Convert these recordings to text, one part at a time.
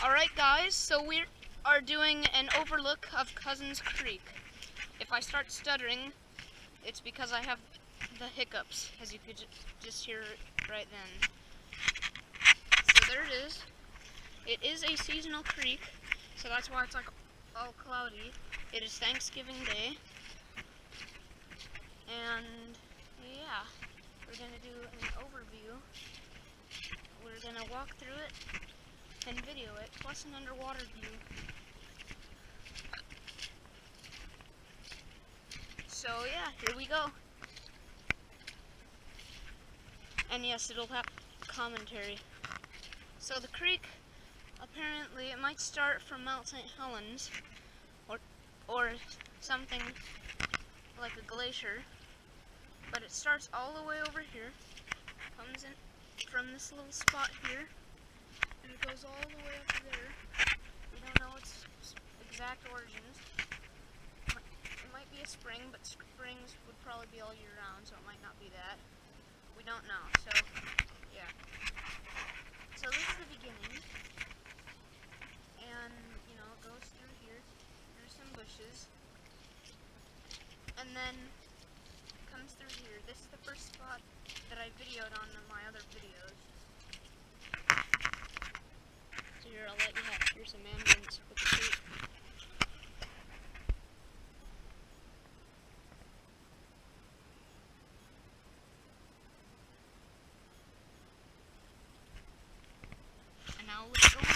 Alright guys, so we are doing an overlook of Cousins Creek. If I start stuttering, it's because I have the hiccups, as you could ju- just hear right then. So there it is. It is a seasonal creek, so that's why it's like all cloudy. It is Thanksgiving Day. And yeah, we're gonna do an overview. We're gonna walk through it, plus an underwater view. So yeah, here we go. And yes, it'll have commentary. So the creek, apparently, it might start from Mount St. Helens, or or something like a glacier, but it starts all the way over here, comes in from this little spot here, and it goes all the way up there. We don't know its s- exact origins. It might be a spring, but springs would probably be all year round, so it might not be that. We don't know. So, yeah. So this is the beginning, and you know it goes through here, through some bushes, and then comes through here. This is the first spot that I videoed on my other videos. So here, I'll let you have hear some ambience with the creek. And now let's go in.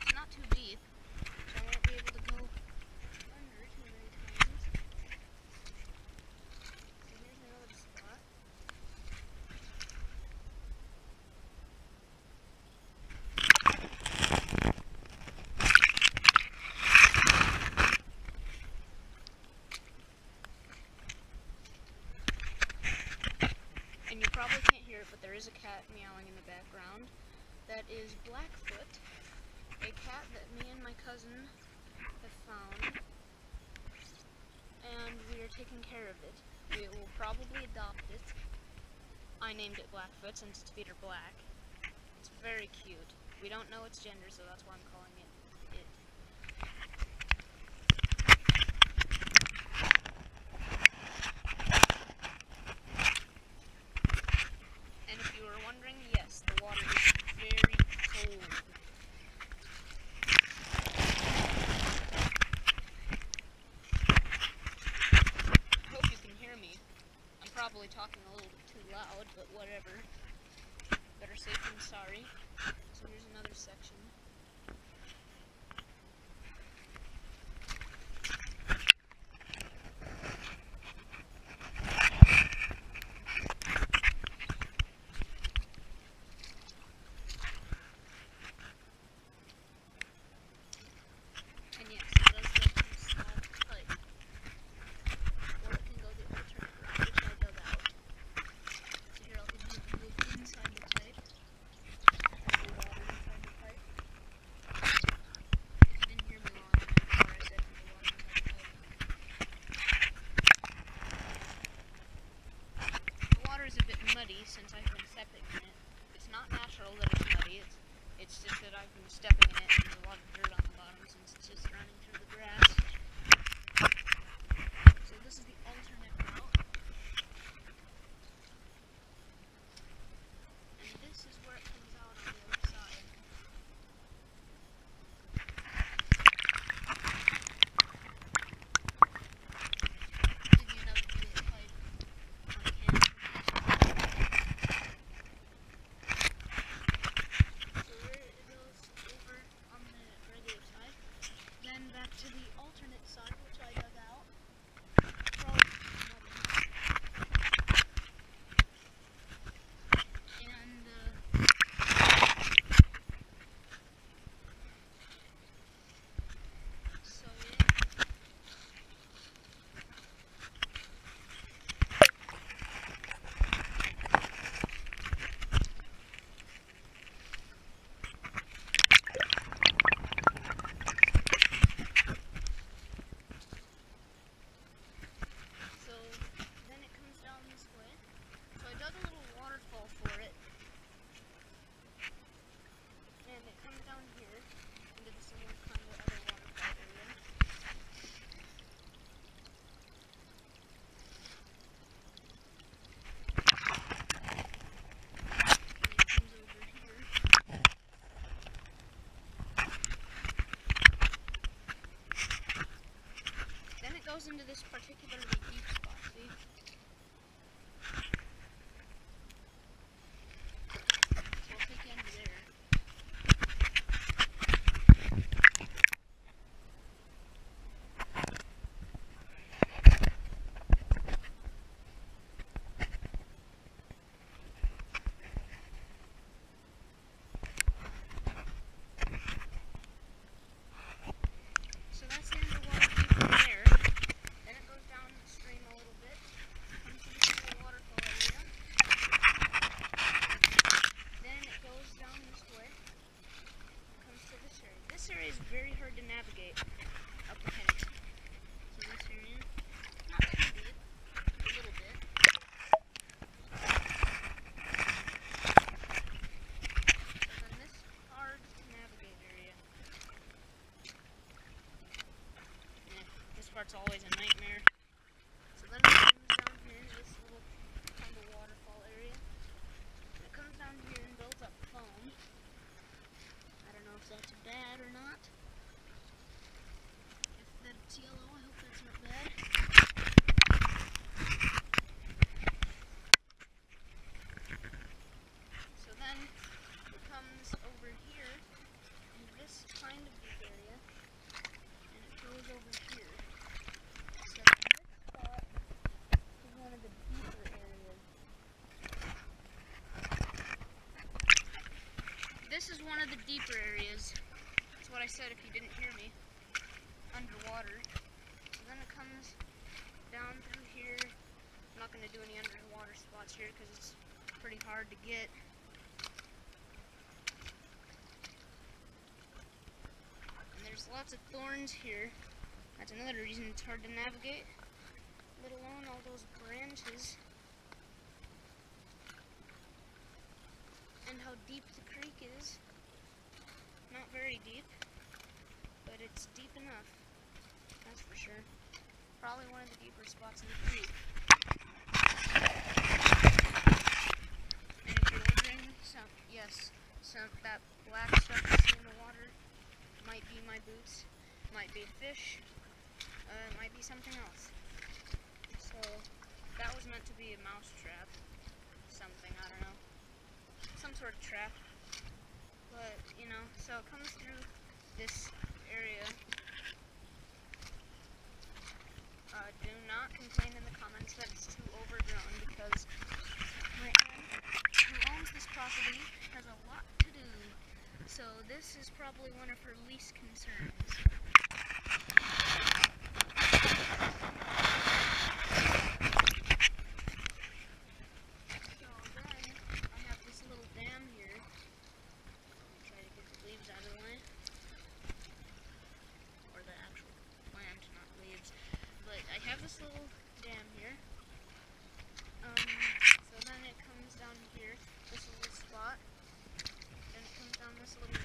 It's not too deep, so I won't be able to go under too many times. So here's another spot. And you probably can't hear it, but there is a cat meowing in the background. That is Blackfoot, a cat that me cousin have found. And we are taking care of it. We will probably adopt it. I named it Blackfoot since its feet are black. It's very cute. We don't know its gender, so that's why I'm calling it. And if you were wondering, yes, the water is very cold. I hope you can hear me. I'm probably talking a little bit too loud, but whatever. Better safe than sorry. So here's another section. Into this particularly deep spot, see? So I'll take you under there. So that's the underwater view from there. Then it goes downstream a little bit, comes to this little waterfall area. Then it goes down this way, comes to this area. This area is very hard to navigate up ahead. So this area, not too deep, a little bit. And then this hard to navigate area. Yeah, this part's always a nightmare. So then it comes down here into this little kind of waterfall area. And it comes down here and builds up foam. I don't know if that's bad or not. If that's yellow, I hope that's not bad. So then it comes over here in this kind of deep area and it goes over here. So this spot is one of the deeper areas. This is one of the deeper areas. That's what I said if you didn't hear me. Underwater. So then it comes down through here. I'm not going to do any underwater spots here because it's pretty hard to get. And there's lots of thorns here. That's another reason it's hard to navigate, let alone all those branches. And how deep the creek is. Not very deep, but it's deep enough. That's for sure. Probably one of the deeper spots in the creek. And if you're wondering, some yes, some that black stuff you see in the water might be my boots, might be a fish, uh, might be something else. So that was meant to be a mouse trap, something I don't know, some sort of trap. But you know, so it comes through this area. Uh, do not complain in the comments that it's too overgrown because my aunt, who owns this property, has a lot to do. So this is probably one of her least concerns. So then I have this little dam here. Try to get the leaves out of the way. Or the actual plant, not leaves. But I have this little dam here. Um, so then it comes down here, this little spot. Then it comes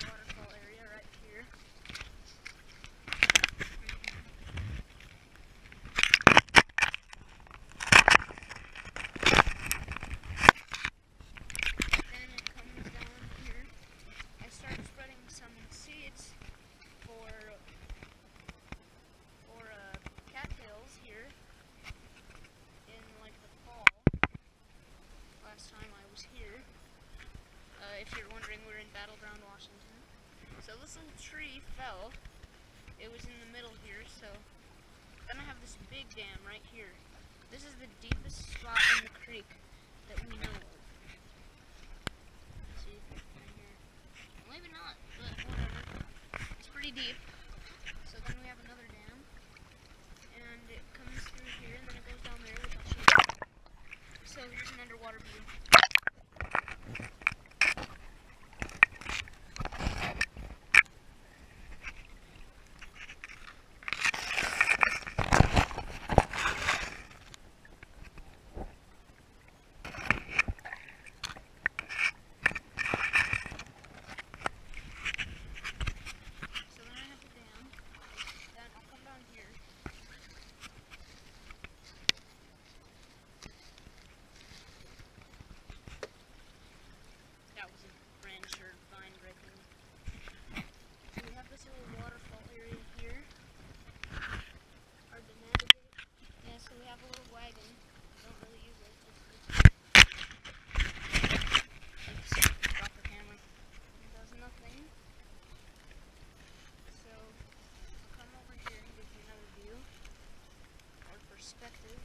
perspective,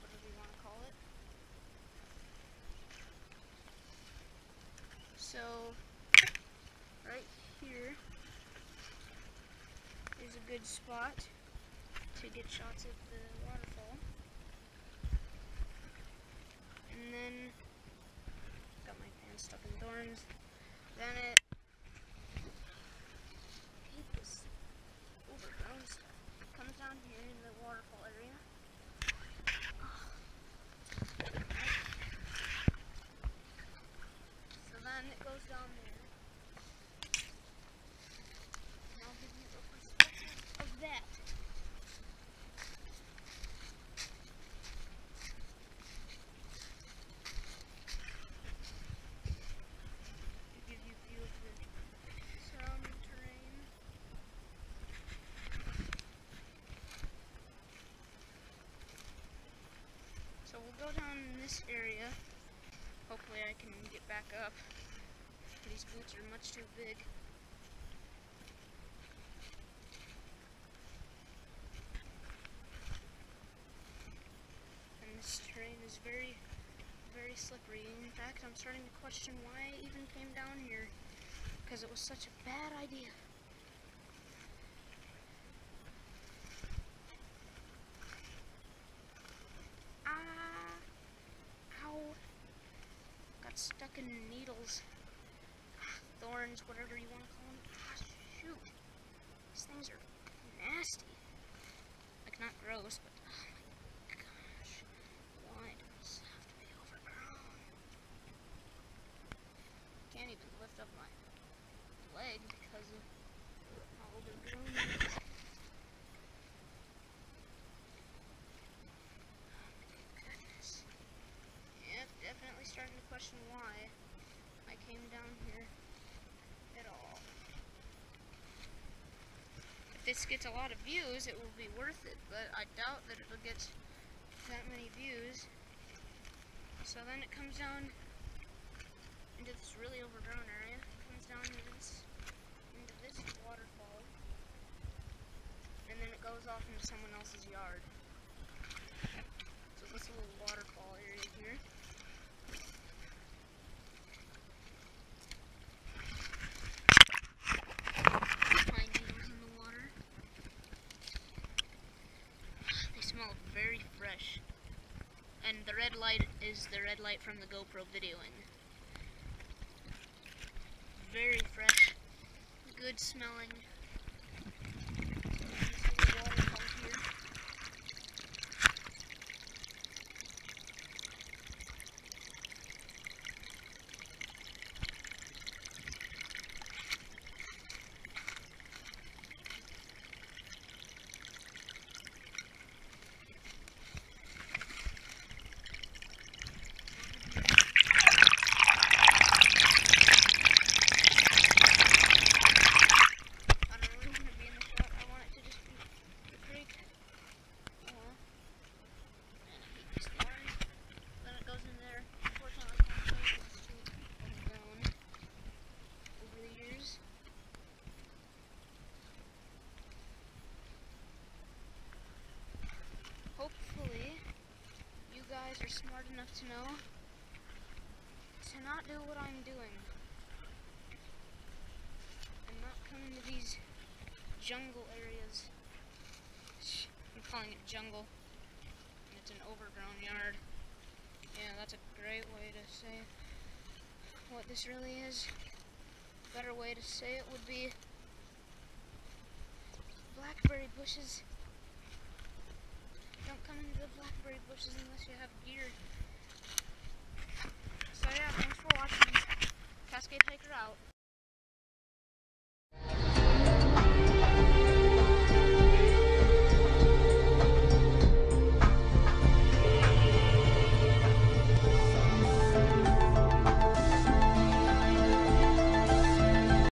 whatever you want to call it. So, right here is a good spot to get shots of the waterfall. And then, got my pants stuck in thorns. Then it hit this overgrown stuff. comes down here in the waterfall. We'll go down in this area. Hopefully I can get back up. These boots are much too big. And this terrain is very, very slippery. In fact, I'm starting to question why I even came down here. Because it was such a bad idea. Stuck in needles. Thorns, whatever you want to call them. Ah, shoot. These things are nasty. Like, not gross, but oh my gosh. Why does this have to be overgrown? Can't even lift up my leg because of how overgrown it is. Goodness. Yep, definitely why I came down here at all. If this gets a lot of views, it will be worth it, but I doubt that it'll get that many views. So then it comes down into this really overgrown area. It comes down into this, into this waterfall. And then it goes off into someone else's yard. So this little waterfall area here. Pine needles in the water. They smell very fresh. And the red the red light from the GoPro videoing. Very fresh, good smelling. Nice little waterfall here. I don't really want to be in the shot. I want it to just be the creek. Or, man, I hate these thorns. Then it goes in there. Unfortunately, I can't show you 'cause it's too overgrown over the years. Hopefully, you guys are smart enough to know to not do what I'm doing and not come into these jungle areas. I'm calling it jungle. It's an overgrown yard. Yeah, that's a great way to say what this really is. Better way to say it would be blackberry bushes. Don't come into the blackberry bushes unless you have gear. So yeah, thanks for watching. Cascade Hiker out.